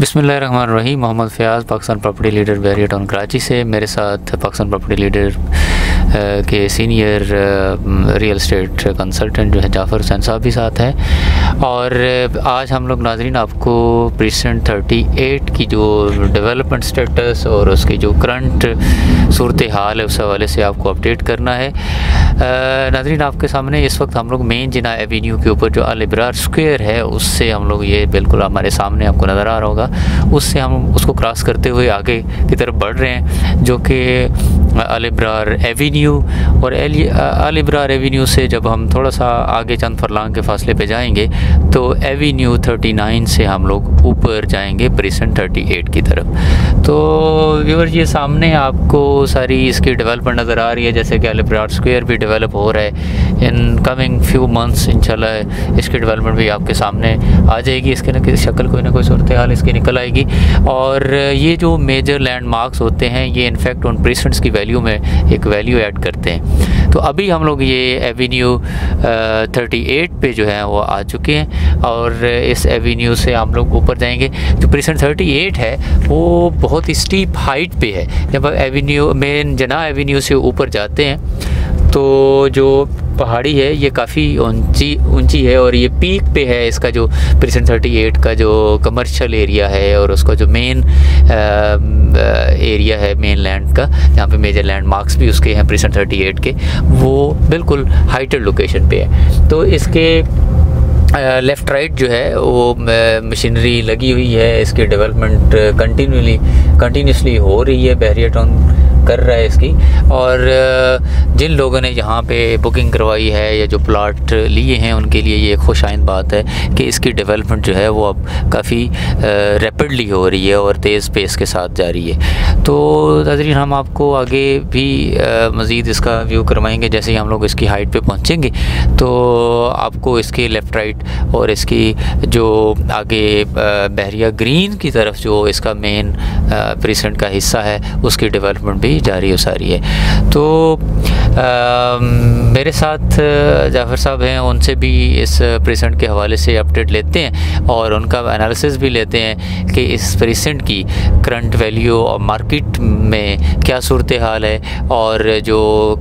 बिसमीम Mohammad Fayaz, Pakistan property leader Bahria town Karachi से। मेरे साथ पाकिस्तान प्रॉपर्टी लीडर के सीनियर रियल स्टेट कंसल्टेंट जो है जाफ़र हुसैन साहब भी साथ हैं। और आज हम लोग नाजरीन आपको प्रीसेंट 38 की जो डेवलपमेंट स्टेटस और उसकी जो करंट सूरत हाल है, उस हवाले से आपको अपडेट करना है। नाजरीन, आपके सामने इस वक्त हम लोग मेन जिना एवेन्यू के ऊपर जो अलिब्रार स्क्वेयर है, उससे हम लोग ये बिल्कुल हमारे सामने आपको नज़र आ रहा होगा। उससे हम उसको क्रॉस करते हुए आगे की तरफ़ बढ़ रहे हैं, जो कि अलिब्रार एवेन्यू और अलिब्रार एवेन्यू से जब हम थोड़ा सा आगे चंद फरलांग के फासले पे जाएँगे तो एवेन्यू 39 से हम लोग ऊपर जाएँगे प्रिसन 38 की तरफ़। तो व्यूवर ये सामने आपको सारी इसकी डेवलपमेंट नज़र आ रही है, जैसे कि अलिब्रार स्क्वेयर भी डेवलप हो रहा है। इन कमिंग फ्यू मंथ्स इंशाल्लाह, इसकी डेवलपमेंट भी आपके सामने आ जाएगी। इसके ना किसी शक्ल कोई ना कोई सूरत हाल इसकी निकल आएगी। और ये जो मेजर लैंडमार्क्स होते हैं, ये इनफैक्ट उन प्रेसिडेंट्स की वैल्यू में एक वैल्यू ऐड करते हैं। तो अभी हम लोग ये एवेन्यू थर्टी एट पर जो है वो आ चुके हैं और इस एवेन्यू से हम लोग ऊपर जाएँगे। जो प्रेसेंट थर्टी एट है, वो बहुत ही स्टीप हाइट पे है। जब एवेन्यू मेन जना एवेन्यू से ऊपर जाते हैं तो जो पहाड़ी है, ये काफ़ी ऊँची ऊँची है और ये पीक पे है इसका जो प्रेजेंट थर्टी एट का जो कमर्शियल एरिया है और उसका जो मेन एरिया है मेन लैंड का, जहाँ पे मेजर लैंड मार्क्स भी उसके हैं प्रेजेंट थर्टी एट के, वो बिल्कुल हाइटेड लोकेशन पे है। तो इसके लेफ़्ट राइट जो है, वो मशीनरी लगी हुई है, इसकी डेवलपमेंट कंटिन्यूली कंटिन्यूसली हो रही है बहरिया टाउन कर रहा है इसकी। और जिन लोगों ने यहाँ पे बुकिंग करवाई है या जो प्लाट लिए हैं, उनके लिए ये खुश आइंद बात है कि इसकी डेवलपमेंट जो है वो अब काफ़ी रैपिडली हो रही है और तेज़ पेस के साथ जा रही है। तो नाजरीन, हम आपको आगे भी मज़ीद इसका व्यू करवाएँगे। जैसे ही हम लोग इसकी हाइट पर पहुँचेंगे तो आपको इसके लेफ़्ट राइट और इसकी जो आगे बहरिया ग्रीन की तरफ़ जो इसका मेन प्रेसिडेंट का हिस्सा है, उसकी डेवलपमेंट भी जारी हो सारी है। तो आ, मेरे साथ जाफ़र साहब हैं उनसे भी इस प्रेसेंट के हवाले से अपडेट लेते हैं और उनका एनालिसिस भी लेते हैं कि इस प्रेसेंट की करंट वैल्यू और मार्केट में क्या सूरत हाल है और जो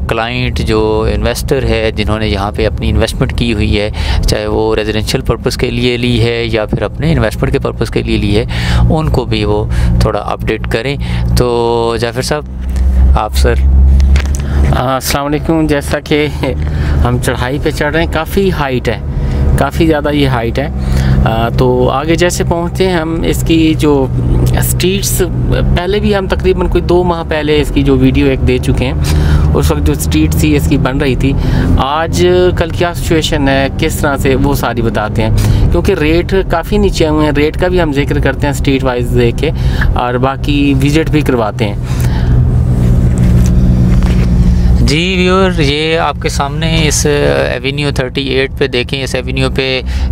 क्लाइंट जो इन्वेस्टर है जिन्होंने यहाँ पे अपनी इन्वेस्टमेंट की हुई है चाहे वो रेजिडेंशियल पर्पज़ के लिए ली है या फिर अपने इन्वेस्टमेंट के पर्पज़ के लिए ली है उनको भी वो थोड़ा अपडेट करें। तो जाफिर साहब आप सर असलकुम जैसा कि हम चढ़ाई पे चढ़ रहे हैं काफ़ी हाइट है काफ़ी ज़्यादा ये हाइट है। आ, तो आगे जैसे पहुँचते हैं हम इसकी जो स्ट्रीट्स पहले भी हम तकरीबन कोई दो माह पहले इसकी जो वीडियो एक दे चुके हैं उस वक्त जो स्ट्रीट थी इसकी बन रही थी। आज कल क्या सिचुएशन है किस तरह से वो सारी बताते हैं। क्योंकि रेट काफ़ी नीचे हुए हैं रेट का भी हम ज़िक्र करते हैं स्ट्रीट वाइज देख के और बाकी विज़िट भी करवाते हैं। जी व्यूअर, ये आपके सामने इस एवेन्यू 38 पे देखें, इस एवेन्यू पे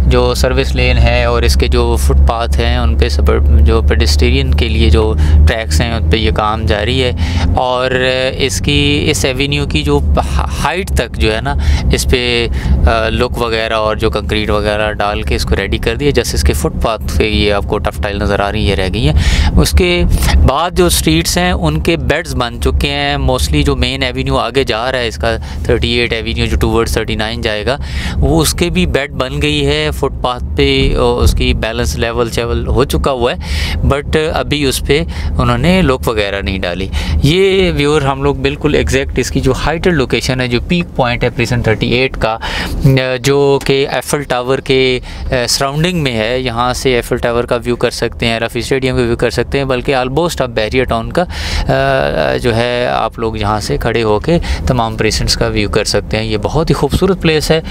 जो सर्विस लेन है और इसके जो फुटपाथ हैं, उन पे सब जो पेडिस्टेरियन के लिए जो ट्रैक्स हैं, उन पे ये काम जारी है। और इसकी, इस एवेन्यू की जो हाइट तक जो है ना, इस पर लुक वगैरह और जो कंक्रीट वगैरह डाल के इसको रेडी कर दिया, जैसे इसके फुटपाथ पे ये आपको टफ टाइल नज़र आ रही है रह गई हैं। उसके बाद जो स्ट्रीट्स हैं, उनके बेड्स बन चुके हैं मोस्टली जो मेन एवेन्यू आगे जा रहा है, इसका 38 एवेन्यू जो टूवर्ड्स 39 जाएगा, वो उसके भी बेड बन गई है फुटपाथ पे उसकी बैलेंस लेवल चेवल हो चुका हुआ है बट अभी उस पर उन्होंने लोक वगैरह नहीं डाली। ये व्यूअर हम लोग बिल्कुल एग्जैक्ट इसकी जो हाइटेड लोकेशन है, जो पीक पॉइंट है प्रेजेंट 38 का, जो कि एफल टावर के सराउंडिंग में है, यहाँ से एफल टावर का व्यू कर सकते हैं रफ़ी स्टेडियम का व्यू कर सकते हैं, बल्कि ऑलमोस्ट आप बैरिया टाउन का जो है, आप लोग यहाँ से खड़े होकर तमाम पेशेंट्स का व्यू कर सकते हैं। ये बहुत ही खूबसूरत प्लेस है।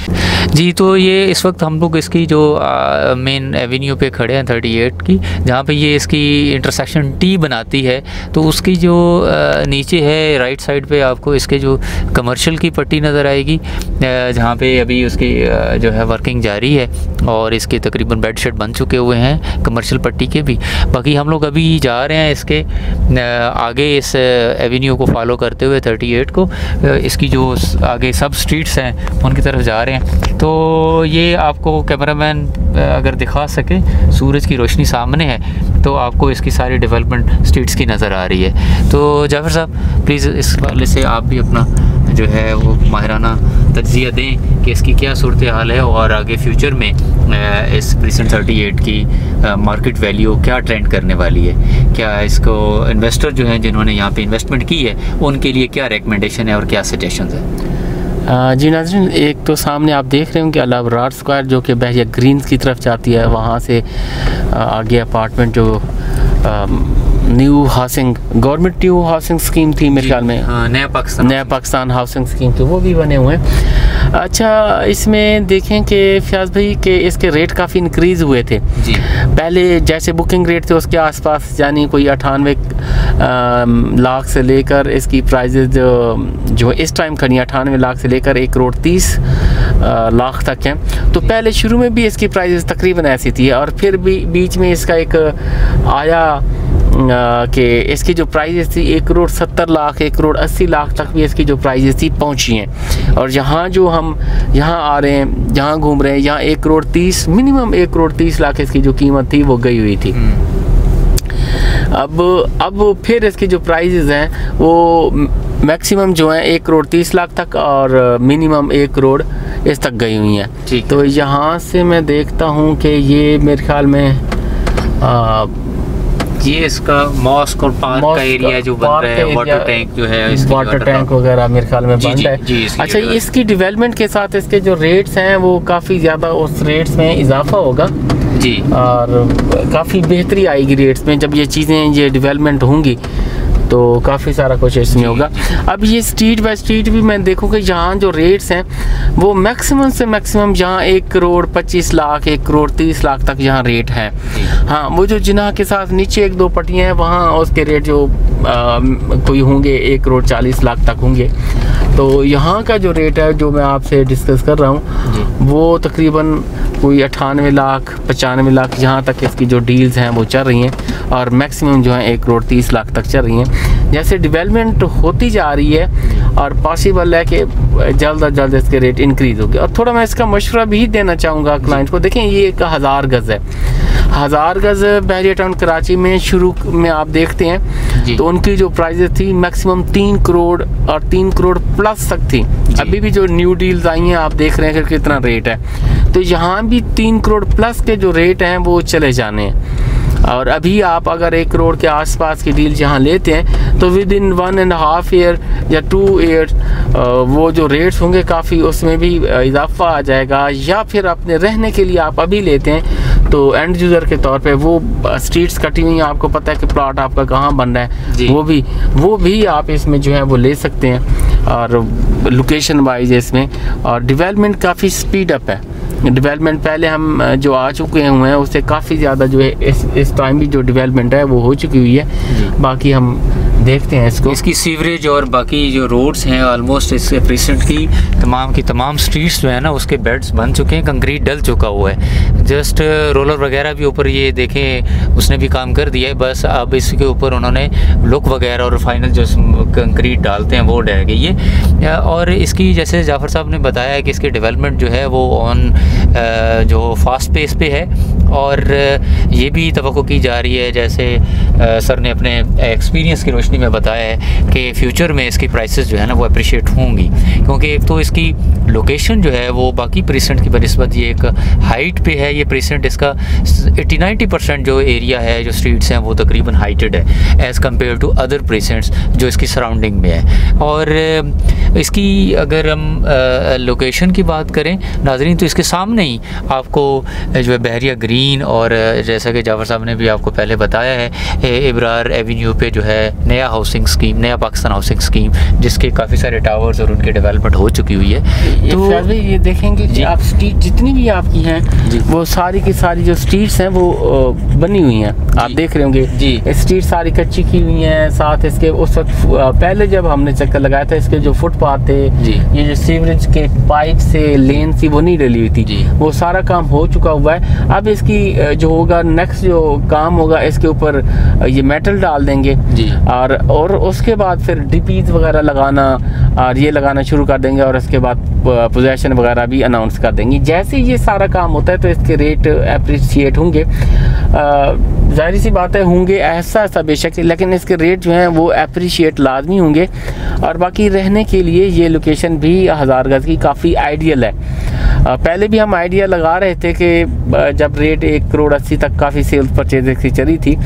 जी तो ये इस वक्त हम लोग इसकी जो मेन एवेन्यू पे खड़े हैं थर्टी एट की, जहाँ पे ये इसकी इंटरसेक्शन टी बनाती है। तो उसकी जो नीचे है राइट साइड पे आपको इसके जो कमर्शियल की पट्टी नज़र आएगी जहाँ पे अभी उसकी जो है वर्किंग जारी है और इसके तकरीबन बेड शेड बन चुके हुए हैं कमर्शियल पट्टी के भी। बाकी हम लोग अभी जा रहे हैं इसके आगे इस एवेन्यू को फॉलो करते हुए 38 को। इसकी जो आगे सब स्ट्रीट्स हैं, उनकी तरफ़ जा रहे हैं। तो ये आपको कैमरामैन अगर दिखा सके, सूरज की रोशनी सामने है तो आपको इसकी सारी डेवलपमेंट स्ट्रीट्स की नज़र आ रही है। तो जाफ़र साहब प्लीज़ इस वाले से आप भी अपना जो है वो माहराना तजिया दें कि इसकी क्या सूरत हाल है और आगे फ्यूचर में इस प्रीसेंट थर्टी एट की मार्केट वैल्यू क्या ट्रेंड करने वाली है? क्या इसको इन्वेस्टर जो हैं जिन्होंने यहाँ पे इन्वेस्टमेंट की है, उनके लिए क्या रिकमेंडेशन है और क्या सजेशन है? जी नाजरीन, एक तो सामने आप देख रहे हो कि अलावरार स्क्वायर जो कि बहरिया ग्रीन्स की तरफ़ जाती है, वहाँ से आगे अपार्टमेंट जो new housing government new housing scheme थी मेरे ख्याल में। हाँ, नया पाकिस्तान। नया पाकिस्तान हाउसिंग स्कीम थी वो भी बने हुए हैं। अच्छा इसमें देखें कि फ्याज भाई के इसके रेट काफ़ी इंक्रीज़ हुए थे। जी। पहले जैसे बुकिंग रेट थे उसके आसपास यानी कोई अठानवे लाख से लेकर इसकी प्राइजेज जो जो इस टाइम खड़ी अठानवे लाख से लेकर एक करोड़ तीस लाख तक हैं। तो पहले शुरू में भी इसकी प्राइजेज तकरीबन ऐसी थी और फिर भी बीच में इसका एक आया कि इसकी जो प्राइजेस थी एक करोड़ सत्तर लाख एक करोड़ अस्सी लाख तक भी इसकी जो प्राइजेस थी पहुँची हैं। और यहाँ जो हम यहाँ आ रहे हैं जहाँ घूम रहे हैं यहाँ एक करोड़ तीस मिनिमम एक करोड़ तीस लाख इसकी जो कीमत थी वो गई हुई थी। हम्म। अब अब फिर इसकी जो प्राइजेज़ हैं वो मैक्सिमम जो है एक करोड़ तीस लाख तक और मिनिमम एक करोड़ इस तक गई हुई हैं। तो यहाँ से मैं देखता हूँ कि ये मेरे ख्याल में आ, ये इसका मॉस्क और पार्क का एरिया जो बन रहा है वाटर टैंक जो है वाटर टैंक वगैरह मेरे ख्याल में बन रहा है। अच्छा इसकी डेवलपमेंट के साथ इसके जो रेट्स हैं वो काफ़ी ज़्यादा उस रेट्स में इजाफा होगा। जी। और काफ़ी बेहतरी आएगी रेट्स में जब ये चीज़ें ये डेवलपमेंट होंगी तो काफ़ी सारा कुछ इसमें होगा। अब ये स्ट्रीट बाय स्ट्रीट भी मैं देखूँ कि यहाँ जो रेट्स हैं वो मैक्सिमम से मैक्सिमम जहाँ एक करोड़ पच्चीस लाख एक करोड़ तीस लाख तक यहाँ रेट है। हाँ वो जो जिना के साथ नीचे एक दो पट्टियाँ हैं वहाँ उसके रेट जो आ, कोई होंगे एक करोड़ चालीस लाख तक होंगे। तो यहाँ का जो रेट है जो मैं आपसे डिस्कस कर रहा हूँ वो तकरीबन कोई अठानवे लाख पचानवे लाख यहाँ तक इसकी जो डील्स हैं वो चल रही हैं और मैक्सिमम जो है एक करोड़ तीस लाख तक चल रही हैं। जैसे डेवलपमेंट होती जा रही है और पॉसिबल है कि जल्द अज जल्द इसके रेट इंक्रीज़ होगी। और थोड़ा मैं इसका मशवरा भी देना चाहूँगा क्लाइंट को। देखें ये एक हज़ार गज़ है। हज़ार गज़ बहरिया टाउन कराची में शुरू में आप देखते हैं तो उनकी जो प्राइजेस थी मैक्सिमम तीन करोड़ और तीन करोड़ प्लस तक थी। अभी भी जो न्यू डील्स आई हैं आप देख रहे हैं कि कितना रेट है। तो यहाँ भी तीन करोड़ प्लस के जो रेट हैं वो चले जाने हैं। और अभी आप अगर एक करोड़ के आसपास की डील जहाँ लेते हैं तो within one and half year या टू ईयर वो जो रेट्स होंगे काफ़ी उसमें भी इजाफा आ जाएगा। या फिर अपने रहने के लिए आप अभी लेते हैं तो एंड यूज़र के तौर पे वो स्ट्रीट्स कटी हुई हैं। आपको पता है कि प्लाट आपका कहाँ बन रहा है। वो भी वो भी आप इसमें जो है वो ले सकते हैं। और लोकेशन वाइज इसमें और डिवेलपमेंट काफ़ी स्पीड अप है। डेवलपमेंट पहले हम जो आ चुके हुए हैं उससे काफ़ी ज़्यादा जो है इस इस टाइम भी जो डेवलपमेंट है वो हो चुकी हुई है। बाकी हम देखते हैं इसको। इसकी सीवरेज और बाकी जो रोड्स हैं ऑलमोस्ट इससे प्रेजेंट की, तमाम की तमाम स्ट्रीट्स जो है ना, उसके बेड्स बन चुके हैं कंक्रीट डल चुका हुआ है। जस्ट रोलर वगैरह भी ऊपर ये देखें, उसने भी काम कर दिया है, बस अब इसके ऊपर उन्होंने लुक वगैरह और फाइनल जो कंक्रीट डालते हैं, वो डह गई है। और इसकी जैसे जाफ़र साहब ने बताया कि इसकी डेवलपमेंट जो है, वो ऑन जो फास्ट पेस पे है, और ये भी तो की जा रही है, जैसे सर ने अपने एक्सपीरियंस की रोशनी में बताया है कि फ़्यूचर में इसकी प्राइसेस जो है ना, वो अप्रिशिएट होंगी। क्योंकि एक तो इसकी लोकेशन जो है, वो बाकी प्रेसेंट की बनस्बत ये एक हाइट पे है, ये प्रेसेंट इसका 80 90 परसेंट जो एरिया है, जो स्ट्रीट्स हैं, वो तकरीबन हाइटेड है as compare to other precincts जो इसकी सराउंडिंग में है। और इसकी अगर हम लोकेशन की बात करें, नाजरीन तो इसके सामने ही आपको जो है बहरिया ग्रीन और जैसा कि जावर साहब ने भी आपको पहले बताया है इब्रार एवेन्यू पे जो है नया हाउसिंग स्कीम नया पाकिस्तान हाउसिंग स्कीम जिसके काफ़ी सारे टावर्स और उनकी डेवलपमेंट हो चुकी हुई है। तो ये देखेंगे कि आप स्ट्रीट जितनी भी आपकी हैं वो सारी की सारी जो स्ट्रीट्स हैं वो बनी हुई हैं। आप देख रहे होंगे जी। स्ट्रीट सारी कच्ची की हुई हैं साथ इसके उस वक्त पहले जब हमने चक्कर लगाया था इसके जो फुटपाथ थे ये जो सीवरेज के पाइप से लेन थी वो नहीं डली हुई थी। वो सारा काम हो चुका हुआ है। अब इसकी जो होगा नेक्स्ट जो काम होगा इसके ऊपर ये मेटल डाल देंगे। जी। और और उसके बाद फिर डिपीज वगैरह लगाना और ये लगाना शुरू कर देंगे और इसके बाद पोजेशन वगैरह भी अनाउंस कर देंगे। जैसे ये सारा काम होता है तो इसके रेट अप्रिशिएट होंगे। ज़ाहिर सी बात है होंगे ऐसा ऐसा बेशक लेकिन इसके रेट जो हैं वो अप्रिशिएट लाजमी होंगे। और बाकी रहने के लिए ये लोकेशन भी हज़ार गज़ की काफ़ी आइडियल है। पहले भी हम आइडिया लगा रहे थे कि जब रेट एक करोड़ अस्सी तक काफ़ी सेल्स परचेज की चली थी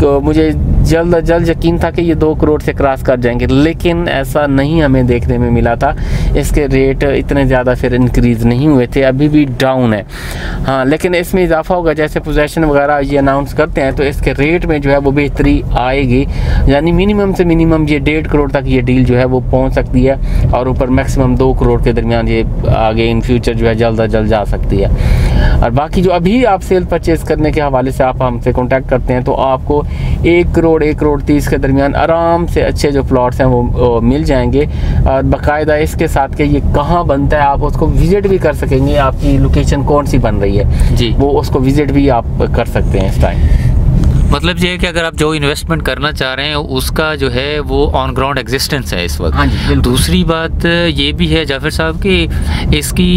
तो मुझे जल्द जल्द यकीन था कि ये दो करोड़ से क्रॉस कर जाएँगे। लेकिन ऐसा नहीं हमें देखने में मिला था। इसके रेट इतने ज़्यादा फिर इंक्रीज़ नहीं हुए थे अभी भी डाउन है। हाँ लेकिन इसमें इजाफा होगा जैसे पोजेशन वगैरह ये अनाउंस करते हैं तो इसके रेट में जो है वो बेहतरी आएगी। यानी मिनिमम से मिनिमम ये डेढ़ करोड़ तक ये डील जो है वो पहुँच सकती है और ऊपर मैक्सिमम दो करोड़ के दरमियान ये आगे इन फ्यूचर जो है जल्द अज जल्द जा सकती है। और बाकी जो अभी आप सेल परचेज करने के हवाले से आप हमसे कॉन्टैक्ट करते हैं तो आपको एक करोड़ एक करोड़ तीस के दरमियान आराम से अच्छे जो प्लाट्स हैं वो, वो मिल जाएँगे। और बाकायदा इसके साथ के ये कहाँ बनता है आप उसको विज़िट भी कर सकेंगे। आपकी लोकेशन कौन सी बन रही है जी। वो उसको विज़िट भी आप कर सकते हैं इस टाइम मतलब ये है कि अगर आप जो इन्वेस्टमेंट करना चाह रहे हैं उसका जो है वो ऑन ग्राउंड एग्जिस्टेंस है इस वक्त। हाँ दूसरी बात ये भी है जाफिर साहब कि इसकी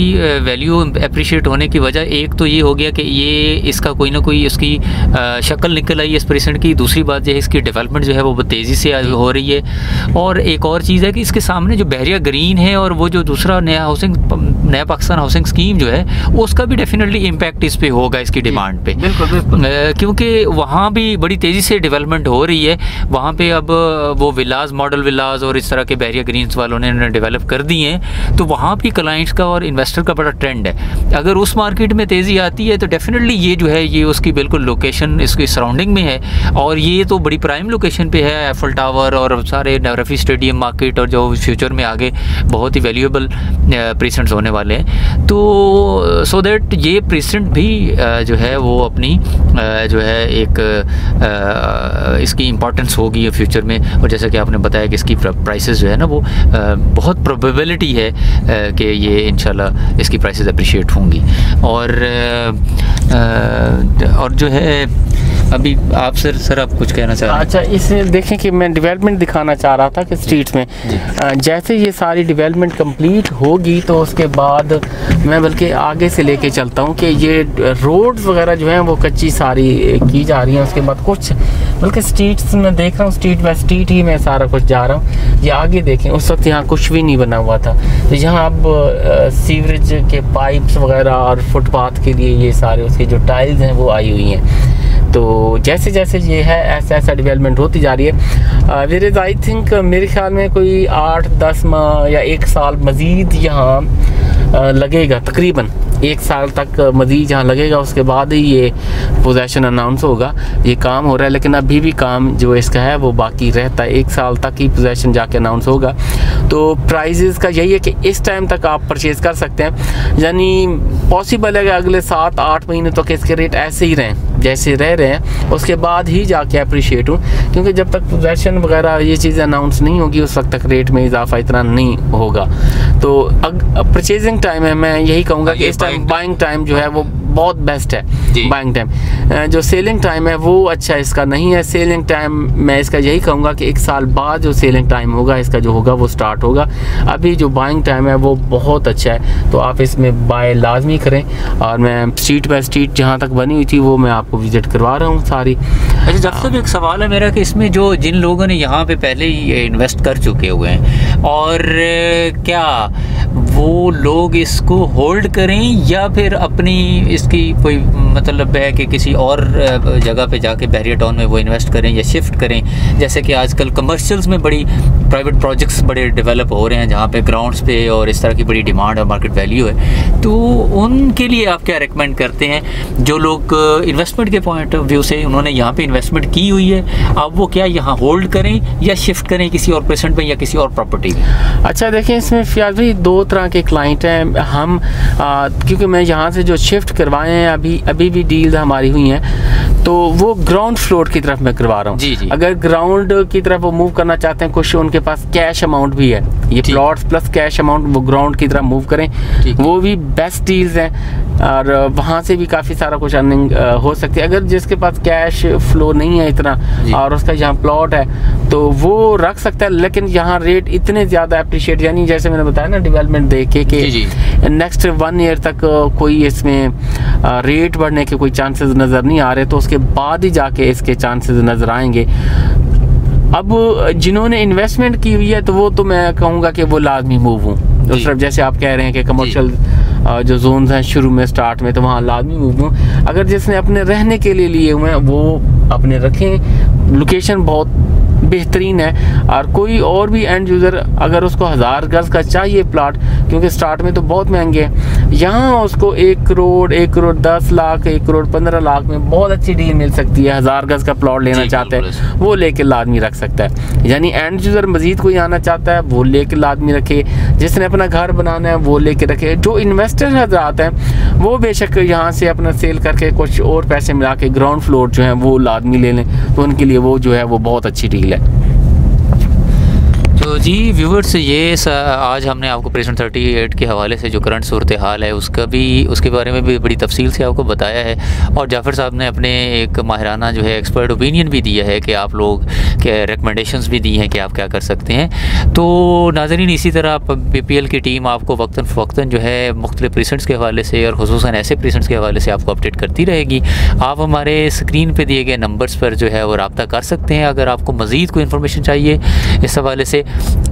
वैल्यू अप्रिशिएट होने की वजह एक तो ये हो गया कि ये इसका कोई ना कोई इसकी शक्ल निकल आई इस परसेंट की। दूसरी बात यह है इसकी डेवलपमेंट जो है वो तेज़ी से हो रही है। और एक और चीज़ है कि इसके सामने जो बहरिया ग्रीन है और वो जो दूसरा नया हाउसिंग नया पाकिस्तान हाउसिंग स्कीम जो है उसका भी डेफिनेटली इम्पैक्ट इस पर होगा इसकी डिमांड पे। क्योंकि वहाँ भी बड़ी तेज़ी से डेवलपमेंट हो रही है। वहाँ पे अब, वो विलाज मॉडल विलाज और इस तरह के बैरिया ग्रीन्स वालों ने उन्हें डेवलप कर दिए हैं। तो वहाँ भी क्लाइंट्स का और इन्वेस्टर का बड़ा ट्रेंड है। अगर उस मार्केट में तेज़ी आती है तो डेफिनेटली ये जो है, ये उसकी बिल्कुल लोकेशन इसकी सराउंडिंग में है। और ये तो बड़ी प्राइम लोकेशन पर है एफल टावर और सारे नवरफी स्टेडियम मार्केट और जो फ्यूचर में आगे बहुत ही वैल्यूएबल प्रेसेंट्स होने वाले हैं। तो सो so दैट ये प्रेसेंट भी जो है, वो अपनी जो है, एक इसकी इंपॉर्टेंस होगी फ्यूचर में। और जैसा कि आपने बताया कि इसकी प्राइसेस जो है ना वो बहुत प्रोबेबिलिटी है कि ये इंशाल्लाह इसकी प्राइसेस अप्रिशिएट होंगी। और और जो है अभी आप सर सर आप कुछ कहना चाह रहे हैं? अच्छा इसमें देखें कि मैं डेवलपमेंट दिखाना चाह रहा था कि स्ट्रीट्स में। जैसे ये सारी डेवलपमेंट कंप्लीट होगी तो उसके बाद मैं बल्कि आगे से लेके चलता हूँ कि ये रोड्स वगैरह जो हैं वो कच्ची सारी की जा रही हैं। उसके बाद कुछ बल्कि स्ट्रीट्स में देख रहा हूँ स्ट्रीट बाई स्ट्रीट ही मैं सारा कुछ जा रहा हूँ। ये आगे देखें उस वक्त यहाँ कुछ भी नहीं बना हुआ था। तो यहाँ अब सीवरेज के पाइप्स वगैरह और फुटपाथ के लिए ये सारे उसके जो टाइल्स हैं वो आई हुई हैं। तो जैसे जैसे ये है, ऐसा ऐसा डेवलपमेंट होती जा रही है। वेर इज़ आई थिंक मेरे ख्याल में कोई आठ, दस माह या एक साल मज़ीद यहाँ लगेगा, तकरीबन एक साल तक मजीद जहाँ लगेगा। उसके बाद ही ये पोजेशन अनाउंस होगा। ये काम हो रहा है, लेकिन अभी भी काम जो इसका है, वो बाकी रहता है। एक साल तक ही पोजेशन जाके अनाउंस होगा। तो प्राइजेज़ का यही है कि इस टाइम तक आप परचेज़ कर सकते हैं। यानी पॉसिबल है कि अगले सात, आठ महीने तक तो इसके रेट ऐसे ही रहें। जैसे रह रहे हैं उसके बाद ही जाके अप्रिशिएट हूँ। क्योंकि जब तक पोजेशन वगैरह ये चीज़ें अनाउंस नहीं होगी उस वक्त तक रेट में इजाफा इतना नहीं होगा। तो अब परचेजिंग टाइम है मैं यही कहूँगा कि इस टाइम बाइंग टाइम जो है वो बहुत बेस्ट है। बाइंग टाइम जो सेलिंग टाइम है वो अच्छा इसका नहीं है सेलिंग टाइम मैं इसका यही कहूँगा कि एक साल बाद जो सेलिंग टाइम होगा इसका जो होगा वो स्टार्ट होगा। अभी जो बाइंग टाइम है वो बहुत अच्छा है तो आप इसमें बाय लाजमी करें। और मैं स्ट्रीट बाई स्ट्रीट जहाँ तक बनी हुई थी वो मैं आपको विज़िट करवा रहा हूँ सारी। अच्छा जब तक एक सवाल है मेरा कि इसमें जो जिन लोगों ने यहाँ पे पहले ही इन्वेस्ट कर चुके हुए हैं और क्या वो लोग इसको होल्ड करें या फिर अपनी इसकी कोई मतलब है कि किसी और जगह पे जाके बैरियर टाउन में वो इन्वेस्ट करें या शिफ्ट करें। जैसे कि आजकल कमर्शियल्स में बड़ी प्राइवेट प्रोजेक्ट्स बड़े डेवलप हो रहे हैं, जहाँ पे ग्राउंड्स पे और इस तरह की बड़ी डिमांड और मार्केट वैल्यू है। तो उनके लिए आप क्या रिकमेंड करते हैं? जो लोग इन्वेस्टमेंट के पॉइंट ऑफ़ व्यू से उन्होंने यहाँ पे इन्वेस्टमेंट की हुई है अब वो क्या यहाँ होल्ड करें या शिफ्ट करें किसी और पेशेंट में या किसी और प्रॉपर्टी में? अच्छा देखें इसमें फियाज भाई दो तरह के क्लाइंट हैं। हम क्योंकि मैं यहाँ से जो शिफ्ट करवाए हैं, अभी अभी भी डील हमारी हुई हैं। तो वो ग्राउंड फ्लोर की तरफ़ मैं करवा रहा हूँ। अगर ग्राउंड की तरफ़ वो मूव करना चाहते हैं कुछ उनके पास कैश अमाउंट भी है। ये प्लॉट्स प्लस कैश अमाउंट वो ग्राउंड की तरफ़ मूव करें। वो भी बेस्ट डील्स हैं। और वहाँ से भी काफ़ी सारा कुछ अर्निंग हो सकती है। अगर जिसके पास कैश फ्लो नहीं है इतना और उसका यहाँ प्लॉट है तो वो रख सकता है लेकिन यहाँ रेट इतने ज़्यादा अप्रिशिएट यानी जैसे मैंने बताया ना डेवलपमेंट देखे कि नेक्स्ट वन ईयर तक कोई इसमें रेट बढ़ने के कोई चांसेस नज़र नहीं आ रहे तो उसके बाद ही जाके इसके चांसेस नज़र आएँगे। अब जिन्होंने इन्वेस्टमेंट की हुई है तो वो तो मैं कहूँगा कि वो लाजमी मूव हूँ। उस सिर्फ़ जैसे आप कह रहे हैं कि कमर्शियल जो। जोन्स हैं शुरू में स्टार्ट में तो वहाँ लाजमी मूव हूँ। अगर जिसने अपने रहने के लिए लिए हुए हैं वो अपने रखें। लोकेशन बहुत बेहतरीन है और कोई और भी एंड यूज़र अगर उसको हज़ार गज़ का चाहिए प्लाट क्योंकि स्टार्ट में तो बहुत महँगे हैं यहाँ उसको एक करोड़ एक करोड़ दस लाख एक करोड़ पंद्रह लाख में बहुत अच्छी डील मिल सकती है हज़ार गज़ का प्लाट लेना चाहते हैं वो लेके लादमी रख सकता है। यानी एंड यूज़र मज़ीद कोई आना चाहता है वो ले कर लादमी रखे जिसने अपना घर बनाना है वो लेके रखे। जो इन्वेस्टर हजरात हैं वो बेशक यहाँ से अपना सेल करके कुछ और पैसे मिला के ग्राउंड फ्लोर जो है वो लादमी ले लें तो उनके लिए वो जो है वो बहुत अच्छी डील है। जी व्यूवर्स ये आज हमने आपको प्रेजेंट थर्टी एट के हवाले से जो करंट सूरत हाल है, उसका भी, उसके बारे में भी बड़ी तफसील से आपको बताया है। और जाफ़र साहब ने अपने एक माहराना जो है एक्सपर्ट ओपिनियन भी दिया है कि आप लोग के रिकमेंडेशंस भी दी हैं कि आप क्या कर सकते हैं। तो नाजरीन, इसी तरह पी पी एल की टीम आपको वक्ता फ़वता जो है, मुख्तलिफ़ प्रीसेंट्स के हवाले से और खसूस ऐसे प्रीसेंट्स के हवाले से आपको अपडेट करती रहेगी। आप हमारे स्क्रीन पर दिए गए नंबर्स पर जो है वो रबता कर सकते हैं। अगर आपको मज़ीद कोई इन्फॉर्मेशन चाहिए इस हवाले से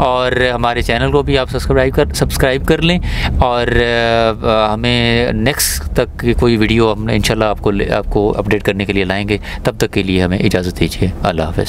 और हमारे चैनल को भी आप सब्सक्राइब कर सब्सक्राइब कर लें और हमें नेक्स्ट तक की कोई वीडियो हम, इंशाल्लाह आपको आपको अपडेट करने के लिए लाएँगे। तब तक के लिए हमें इजाज़त दीजिए। अल्लाह हाफ़